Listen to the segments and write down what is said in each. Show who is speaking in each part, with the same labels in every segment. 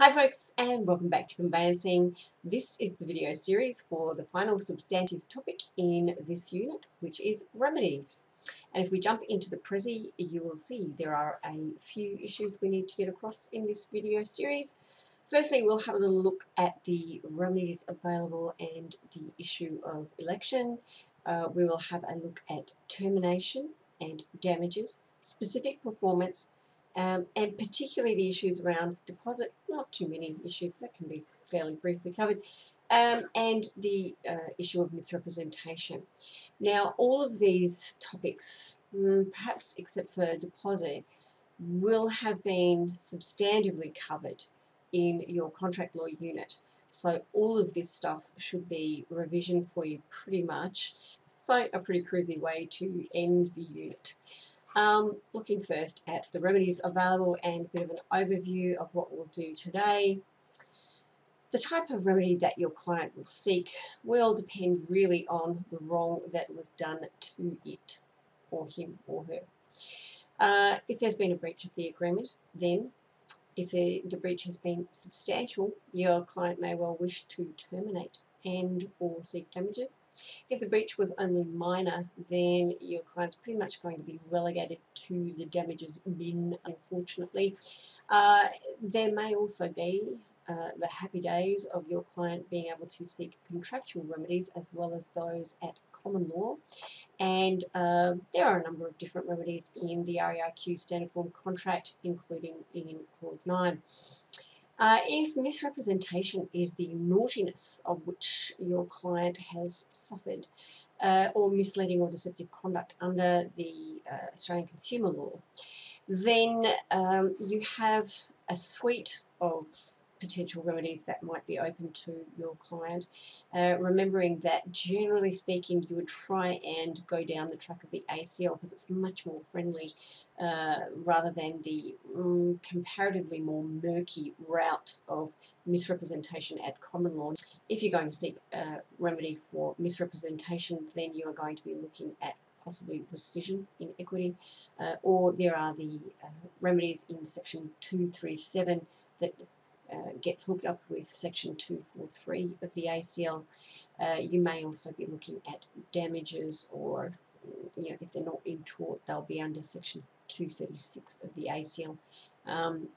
Speaker 1: Hi folks and welcome back to Conveyancing. This is the video series for the final substantive topic in this unit which is remedies. And if we jump into the Prezi you will see there are a few issues we need to get across in this video series. Firstly we'll have a little look at the remedies available and the issue of election. Uh, we will have a look at termination and damages, specific performance um, and particularly the issues around deposit, not too many issues, that can be fairly briefly covered, um, and the uh, issue of misrepresentation. Now, all of these topics, mm, perhaps except for deposit, will have been substantively covered in your contract law unit. So all of this stuff should be revision for you pretty much. So a pretty cruisy way to end the unit. Um, looking first at the remedies available and a bit of an overview of what we'll do today. The type of remedy that your client will seek will depend really on the wrong that was done to it, or him or her. Uh, if there's been a breach of the agreement, then if the, the breach has been substantial, your client may well wish to terminate and or seek damages. If the breach was only minor, then your client's pretty much going to be relegated to the damages bin, unfortunately. Uh, there may also be uh, the happy days of your client being able to seek contractual remedies as well as those at common law. And uh, there are a number of different remedies in the REIQ standard form contract, including in Clause 9. Uh, if misrepresentation is the naughtiness of which your client has suffered, uh, or misleading or deceptive conduct under the uh, Australian consumer law, then um, you have a suite of potential remedies that might be open to your client. Uh, remembering that generally speaking you would try and go down the track of the ACL because it's much more friendly uh, rather than the um, comparatively more murky route of misrepresentation at common law. If you're going to seek a remedy for misrepresentation then you are going to be looking at possibly rescission in equity, uh, or there are the uh, remedies in section 237 that gets hooked up with section 243 of the ACL. Uh, you may also be looking at damages or you know if they're not in tort they'll be under section 236 of the ACL. Um,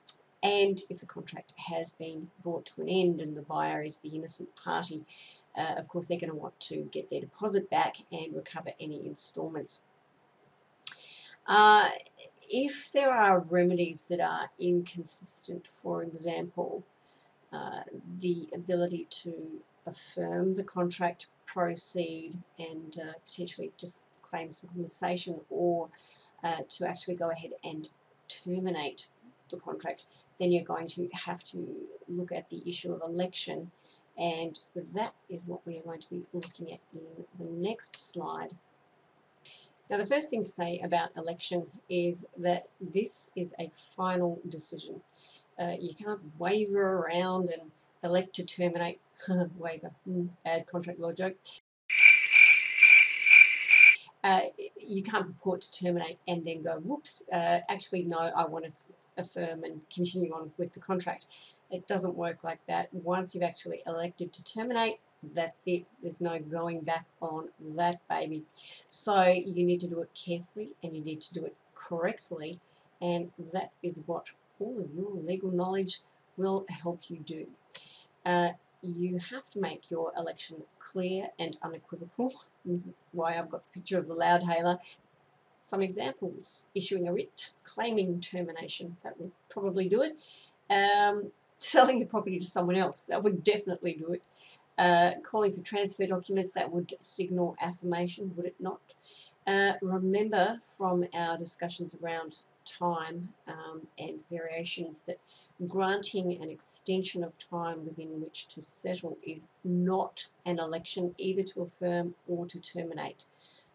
Speaker 1: and if the contract has been brought to an end and the buyer is the innocent party, uh, of course they're going to want to get their deposit back and recover any instalments. Uh, if there are remedies that are inconsistent, for example, uh, the ability to affirm the contract, proceed, and uh, potentially just claim some compensation, or uh, to actually go ahead and terminate the contract, then you're going to have to look at the issue of election, and that is what we are going to be looking at in the next slide. Now the first thing to say about election is that this is a final decision. Uh, you can't waver around and elect to terminate, waver, mm, contract law joke. Uh, you can't purport to terminate and then go, whoops, uh, actually no, I want to affirm and continue on with the contract. It doesn't work like that. Once you've actually elected to terminate, that's it. There's no going back on that baby. So you need to do it carefully and you need to do it correctly and that is what all of your legal knowledge will help you do. Uh, you have to make your election clear and unequivocal. This is why I've got the picture of the loudhailer. Some examples, issuing a writ, claiming termination, that would probably do it. Um, selling the property to someone else, that would definitely do it. Uh, calling for transfer documents that would signal affirmation, would it not? Uh, remember from our discussions around time um, and variations that granting an extension of time within which to settle is not an election either to affirm or to terminate.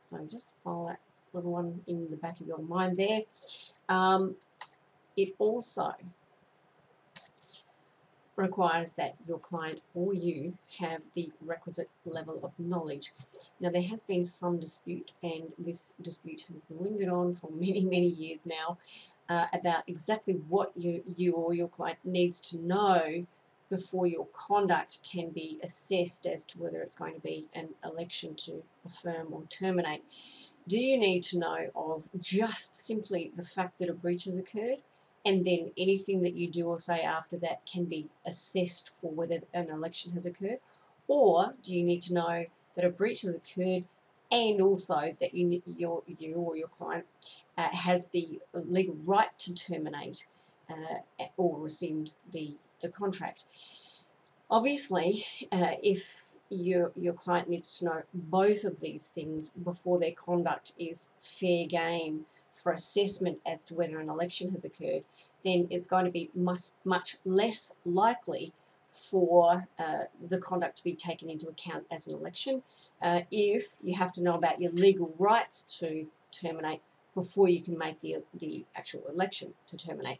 Speaker 1: So just file that little one in the back of your mind there. Um, it also requires that your client or you have the requisite level of knowledge. Now there has been some dispute and this dispute has lingered on for many many years now uh, about exactly what you, you or your client needs to know before your conduct can be assessed as to whether it's going to be an election to affirm or terminate. Do you need to know of just simply the fact that a breach has occurred? And then anything that you do or say after that can be assessed for whether an election has occurred or do you need to know that a breach has occurred and also that you, your, you or your client uh, has the legal right to terminate uh, or rescind the, the contract. Obviously, uh, if your, your client needs to know both of these things before their conduct is fair game for assessment as to whether an election has occurred, then it's going to be much, much less likely for uh, the conduct to be taken into account as an election uh, if you have to know about your legal rights to terminate before you can make the, the actual election to terminate.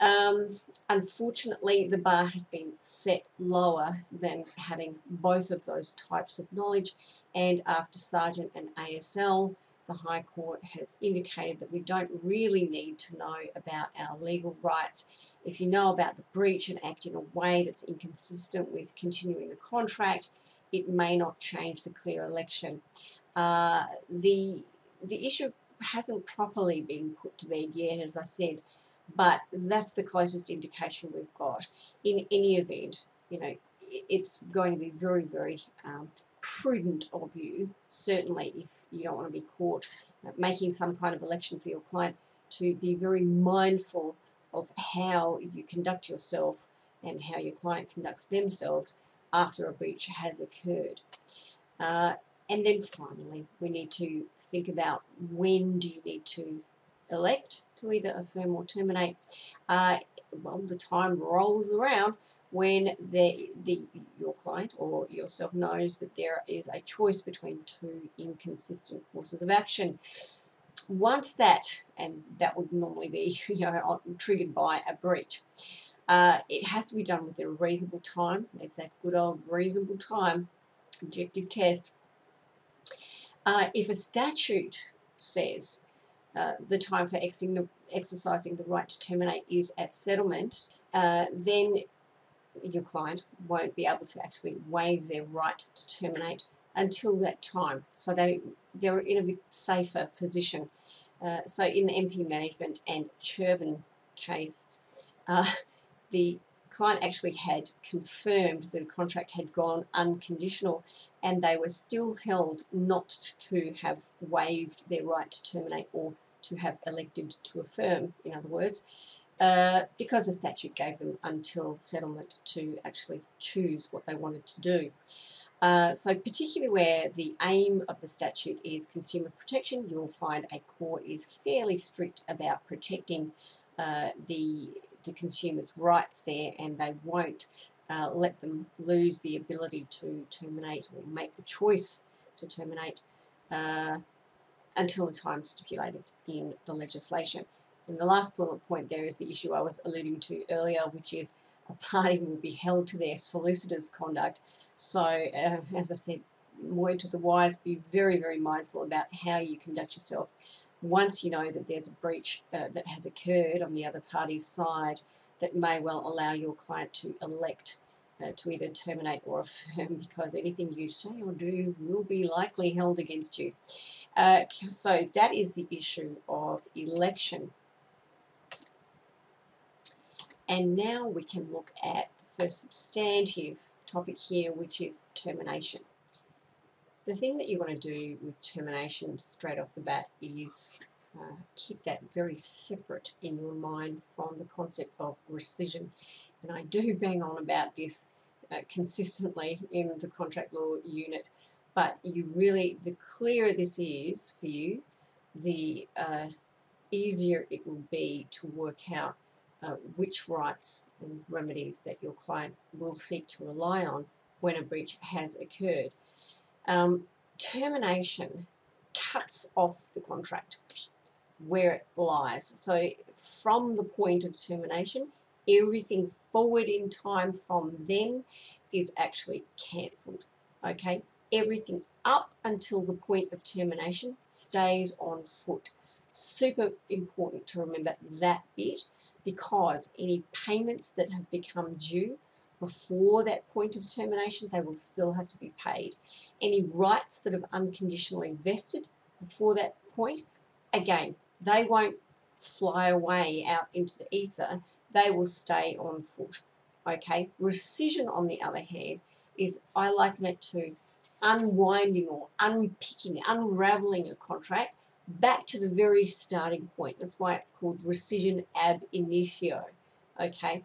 Speaker 1: Um, unfortunately, the bar has been set lower than having both of those types of knowledge and after Sargent and ASL, the High Court has indicated that we don't really need to know about our legal rights. If you know about the breach and act in a way that's inconsistent with continuing the contract, it may not change the clear election. Uh, the, the issue hasn't properly been put to bed yet, as I said, but that's the closest indication we've got. In any event, you know, it's going to be very, very um, prudent of you, certainly if you don't want to be caught making some kind of election for your client, to be very mindful of how you conduct yourself and how your client conducts themselves after a breach has occurred. Uh, and then finally, we need to think about when do you need to elect to either affirm or terminate. Uh, well, the time rolls around when the, the your client or yourself knows that there is a choice between two inconsistent courses of action. Once that, and that would normally be you know triggered by a breach, uh, it has to be done within a reasonable time. There's that good old reasonable time objective test. Uh, if a statute says uh, the time for the, exercising the right to terminate is at settlement, uh, then your client won't be able to actually waive their right to terminate until that time. So they, they're in a bit safer position. Uh, so in the MP management and Churven case, uh, the client actually had confirmed that a contract had gone unconditional and they were still held not to have waived their right to terminate or to have elected to affirm, in other words, uh, because the statute gave them until settlement to actually choose what they wanted to do. Uh, so particularly where the aim of the statute is consumer protection, you'll find a court is fairly strict about protecting uh, the, the consumer's rights there and they won't uh, let them lose the ability to terminate or make the choice to terminate uh, until the time stipulated in the legislation. And the last bullet point there is the issue I was alluding to earlier, which is a party will be held to their solicitor's conduct. So, uh, as I said, word to the wise, be very, very mindful about how you conduct yourself once you know that there's a breach uh, that has occurred on the other party's side that may well allow your client to elect uh, to either terminate or affirm because anything you say or do will be likely held against you. Uh, so that is the issue of election. And now we can look at the first substantive topic here, which is termination. The thing that you want to do with termination straight off the bat is uh, keep that very separate in your mind from the concept of rescission. And I do bang on about this uh, consistently in the contract law unit but you really, the clearer this is for you, the uh, easier it will be to work out uh, which rights and remedies that your client will seek to rely on when a breach has occurred. Um, termination cuts off the contract where it lies. So from the point of termination, everything forward in time from then is actually cancelled. Okay, everything up until the point of termination stays on foot. Super important to remember that bit because any payments that have become due before that point of termination, they will still have to be paid. Any rights that have unconditionally vested before that point, again, they won't fly away out into the ether, they will stay on foot. Okay, rescission on the other hand is I liken it to unwinding or unpicking, unraveling a contract back to the very starting point. That's why it's called rescission ab initio. Okay,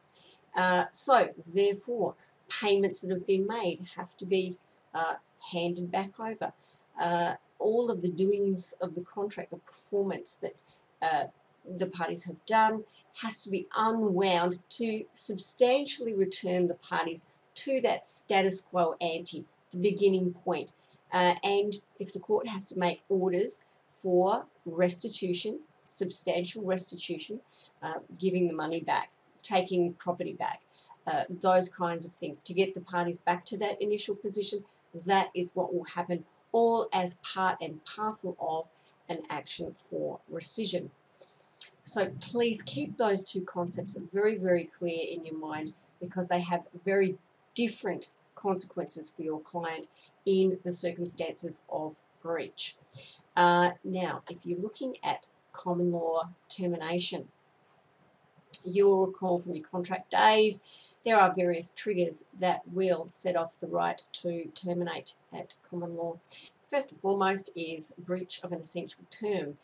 Speaker 1: uh, so therefore payments that have been made have to be uh, handed back over. Uh, all of the doings of the contract, the performance that uh, the parties have done has to be unwound to substantially return the parties to that status quo ante, the beginning point. Uh, and if the court has to make orders for restitution, substantial restitution, uh, giving the money back, taking property back, uh, those kinds of things, to get the parties back to that initial position, that is what will happen all as part and parcel of an action for rescission. So please keep those two concepts very, very clear in your mind because they have very different consequences for your client in the circumstances of breach. Uh, now, if you're looking at common law termination, you will recall from your contract days there are various triggers that will set off the right to terminate at common law. First and foremost is breach of an essential term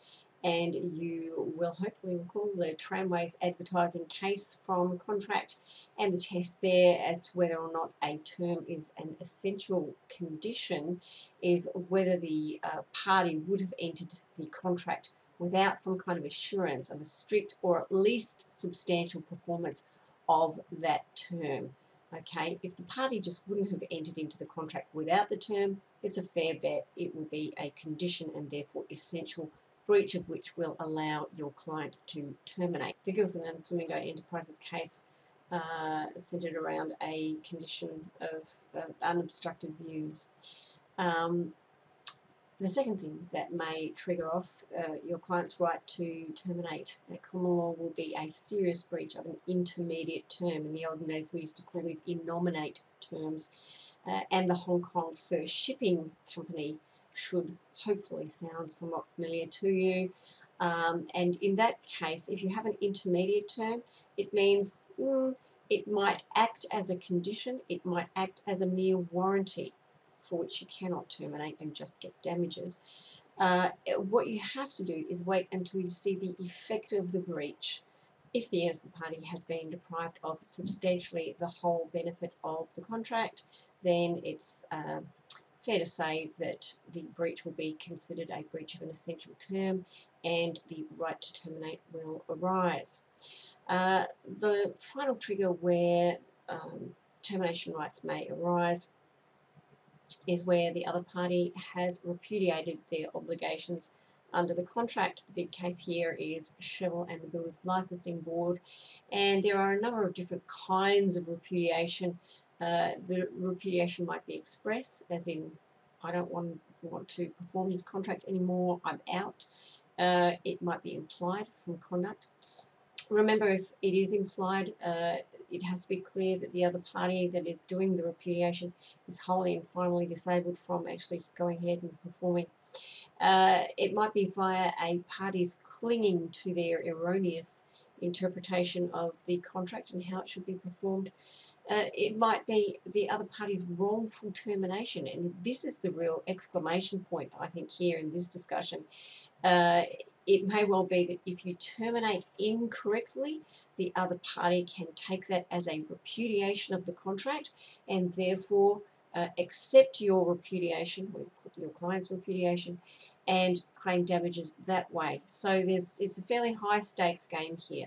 Speaker 1: and you will hopefully recall the tramways advertising case from contract and the test there as to whether or not a term is an essential condition is whether the uh, party would have entered the contract without some kind of assurance of a strict or at least substantial performance of that term. Okay, if the party just wouldn't have entered into the contract without the term, it's a fair bet it will be a condition and therefore essential breach of which will allow your client to terminate. The Gilson and Flamingo Enterprises case uh, centered around a condition of uh, unobstructed views. Um, the second thing that may trigger off uh, your client's right to terminate at common law will be a serious breach of an intermediate term. In the olden days, we used to call these innominate terms. Uh, and the Hongkong Fir Shipping Company should hopefully sound somewhat familiar to you. Um, and in that case, if you have an intermediate term, it means mm, it might act as a condition, it might act as a mere warranty for which you cannot terminate and just get damages. Uh, what you have to do is wait until you see the effect of the breach. If the innocent party has been deprived of substantially the whole benefit of the contract, then it's uh, fair to say that the breach will be considered a breach of an essential term and the right to terminate will arise. Uh, the final trigger where um, termination rights may arise is where the other party has repudiated their obligations under the contract. The big case here is Shevill and the Builders Licensing Board and there are a number of different kinds of repudiation uh, the repudiation might be express, as in, I don't want, want to perform this contract anymore, I'm out. Uh, it might be implied from conduct. Remember, if it is implied, uh, it has to be clear that the other party that is doing the repudiation is wholly and finally disabled from actually going ahead and performing. Uh, it might be via a party's clinging to their erroneous interpretation of the contract and how it should be performed uh, it might be the other party's wrongful termination. And this is the real exclamation point, I think, here in this discussion. Uh, it may well be that if you terminate incorrectly, the other party can take that as a repudiation of the contract and therefore uh, accept your repudiation, your client's repudiation, and claim damages that way. So there's it's a fairly high stakes game here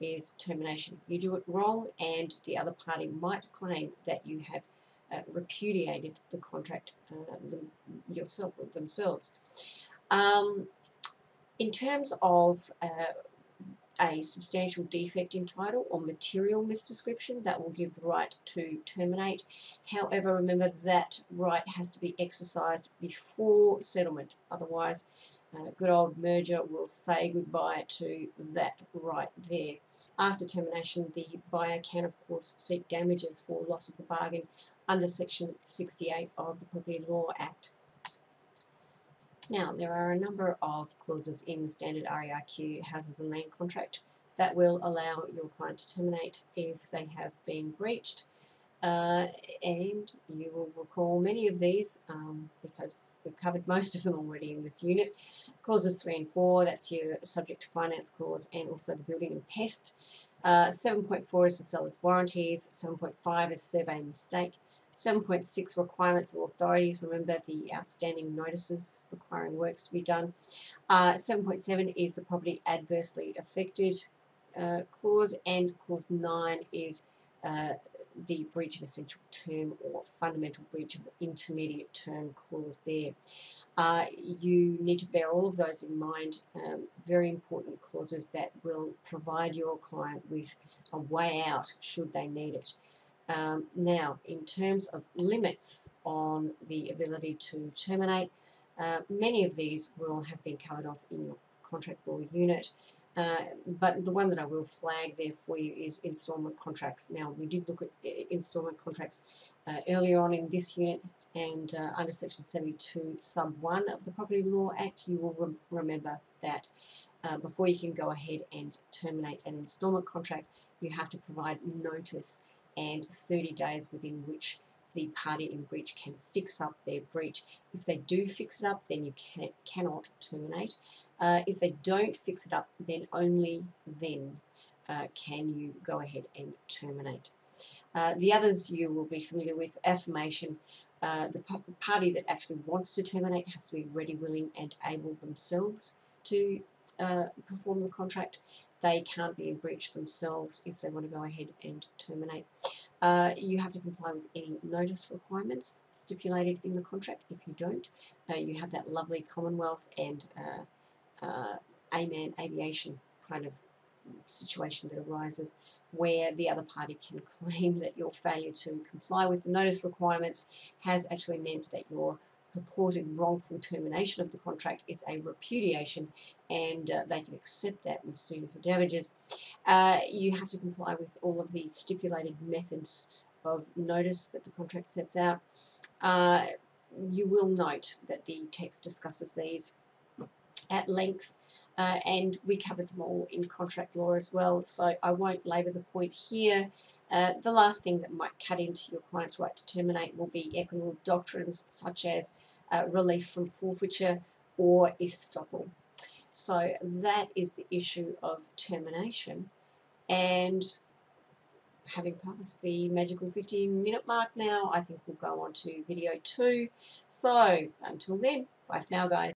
Speaker 1: is termination. You do it wrong and the other party might claim that you have uh, repudiated the contract uh, them, yourself or themselves. Um, in terms of uh, a substantial defect in title or material misdescription that will give the right to terminate. However, remember that right has to be exercised before settlement. Otherwise, uh, good old merger will say goodbye to that right there. After termination, the buyer can, of course, seek damages for loss of the bargain under Section 68 of the Property Law Act. Now, there are a number of clauses in the standard REIQ houses and land contract that will allow your client to terminate if they have been breached. Uh, and you will recall many of these um, because we've covered most of them already in this unit. Clauses 3 and 4, that's your subject to finance clause and also the building and pest. Uh, 7.4 is the seller's warranties, 7.5 is survey and mistake, 7.6 requirements of authorities, remember the outstanding notices requiring works to be done. 7.7 uh, is the property adversely affected uh, clause and clause 9 is uh, the breach of essential term or fundamental breach of intermediate term clause there. Uh, you need to bear all of those in mind, um, very important clauses that will provide your client with a way out should they need it. Um, now, in terms of limits on the ability to terminate, uh, many of these will have been covered off in your contract law unit. Uh, but the one that I will flag there for you is instalment contracts. Now, we did look at uh, instalment contracts uh, earlier on in this unit, and uh, under Section 72, Sub 1 of the Property Law Act, you will re remember that uh, before you can go ahead and terminate an instalment contract, you have to provide notice and 30 days within which the party in breach can fix up their breach. If they do fix it up, then you can, cannot terminate. Uh, if they don't fix it up, then only then uh, can you go ahead and terminate. Uh, the others you will be familiar with, affirmation. Uh, the party that actually wants to terminate has to be ready, willing and able themselves to uh, perform the contract they can't be in breach themselves if they want to go ahead and terminate. Uh, you have to comply with any notice requirements stipulated in the contract. If you don't, uh, you have that lovely Commonwealth and uh, uh Amann aviation kind of situation that arises where the other party can claim that your failure to comply with the notice requirements has actually meant that your purported wrongful termination of the contract is a repudiation and uh, they can accept that and sue you for damages. Uh, you have to comply with all of the stipulated methods of notice that the contract sets out. Uh, you will note that the text discusses these at length uh, and we covered them all in contract law as well, so I won't labour the point here. Uh, the last thing that might cut into your client's right to terminate will be equitable doctrines such as uh, relief from forfeiture or estoppel. So that is the issue of termination and having passed the magical 15 minute mark now I think we'll go on to video 2 so until then bye for now guys